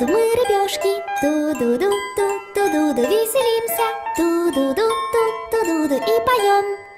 Туду мы рыбешки, ту-ду-ду, ту-ду-ду, веселимся, ту-ду-ду, ту-ду-ду и поем.